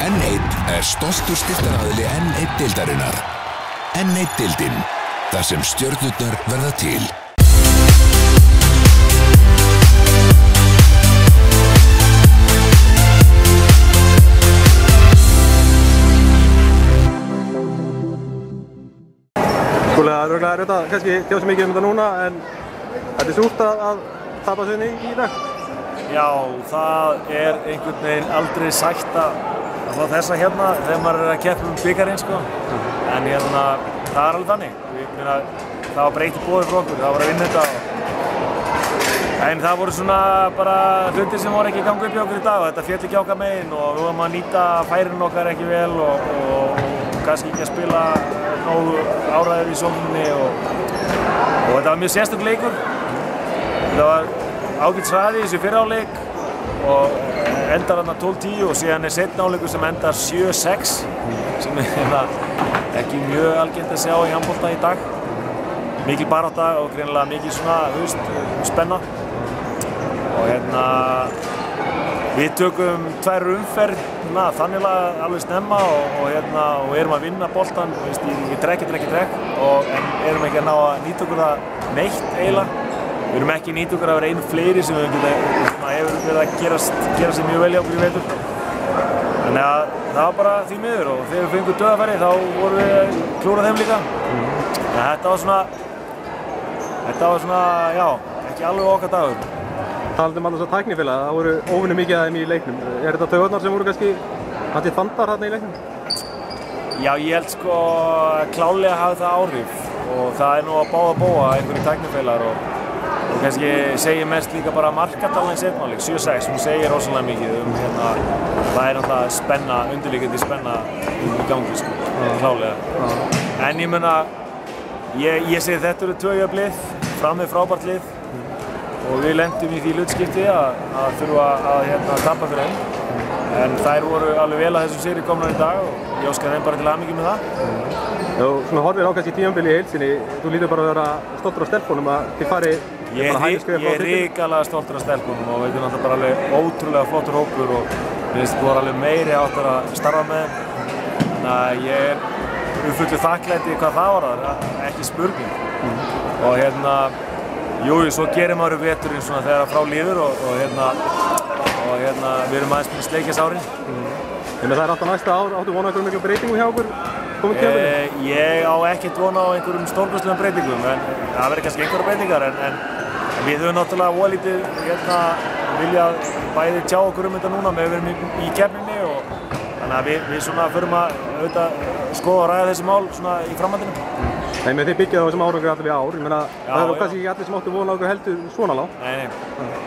N1 er stoltur styrtaraðili N1 deildarinnar. N1 deildin, þar sem stjörnurnar verða til. Skúlega, það er örgulega erfitt að kannski tjóða sér mikið um þetta núna en þetta er súrt að, að tapa sér í, í dag. Já, það er einhvern veginn aldrei sætt að fá þessa hérna þegar maður er að keppa um byggarinn sko. En hérna, það er alveg þannig. Meina, það var breytið bóðið fyrir okkur, það var að vinna þetta. En það voru svona bara hlutir sem voru ekki gangið upp í okkur í dag þetta fjall ekki okkar meginn og við vorum að nýta færin okkar ekki vel og, og, og kannski ekki að spila nógu áræður í sókninni og, og þetta var mjög sérstök leikur. Þetta var ágætt sraði í þessu fyrráleik og endar hann að 12-10 og síðan er setna áleikur sem endar 7-6 sem er hérna ekki mjög algjörnt að sjá í handbólta í dag. Mikil barátta og greinilega mikil svona, veist, spenna. Og hérna, við tökum tvær umferð na, þannig alveg snemma og, og, hérna, og erum að vinna veist, í, trekk, trekk, trekk og erum ekki að ná að nýta okkur það neitt eiginlega. Við erum ekki nýtt okkur að vera einu fleiri sem við hefur verið að gera, gera sér mjög vel í okkur í veitur. Þannig að það var bara því miður og þegar við fengum döðafæri þá vorum við að klúra þeim líka. En þetta var svona, þetta var svona, já, ekki alveg okkar dagur. Talandi um alltaf svo tæknifélag, það voru óvinni mikið af þeim í leiknum. Er þetta tögurnar sem voru kannski hættið þandar hérna í leiknum? Já, ég held sko klálega að hafa það áhrif og það er nú að báða bóa einhverju tæknifélagar og, og kannski segir mest líka bara markatallan í setmáleik, 7-6, hún segir rosalega mikið um hérna, það er náttúrulega spenna, undirleikandi spenna í gangi sko, klálega. En ég menna, ég, ég segi þetta eru tvö jöfnlið, fram með frábært lið og við lendum í því hlutskipti að, að þurfa að, að hérna, tapa fyrir þeim. En þær voru alveg vel að þessum séri komnar í dag og ég óskar þeim bara til aðmyggjum með það. Já, svona horfir á kannski tímanbili í heilsinni, þú lítur bara að vera stoltur á stelpunum að þið fari Ég er ríkala stoltur af stelpunum og veitum alltaf bara alveg ótrúlega flottur hópur og finnst það voru alveg meiri áttur að starfa með. Þannig að ég er uppfullu þakklæti hvað það var það, ekki spurning. Mm. Og hérna, júi, svo gerir maður upp veturinn svona þegar frá líður og, og hérna, og hérna, við erum aðeins með sleikjas árin. Mm. Þannig að það er alltaf næsta ár, áttu vona einhverjum miklu breytingu hjá okkur komið kjöfnum? Eh, ég á ekkert vona á einhverjum stórkvæslegum breytingum, en það verður kannski einhverja breytingar, en, en við höfum náttúrulega volítið hérna viljað bæði tjá okkur um þetta núna með að við erum í, í kefninni og þannig að við, við svona förum að auðvitað skoða og ræða þessi mál svona í framhaldinu. Nei, með þið byggjaðu á þessum árangur allir við ár, ég meina það eru kannski ekki allir sem áttu vona okkur heldur svona lág. Nei, nei.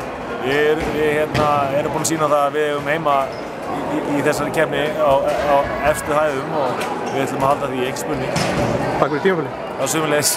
Við, er, við hérna, erum búin að sína það að við hefum heima í, í, þessari kefni á, á efstu hæðum og við ætlum að halda því ekki spurning. Takk fyrir tímafélagi. Já, sumulegis.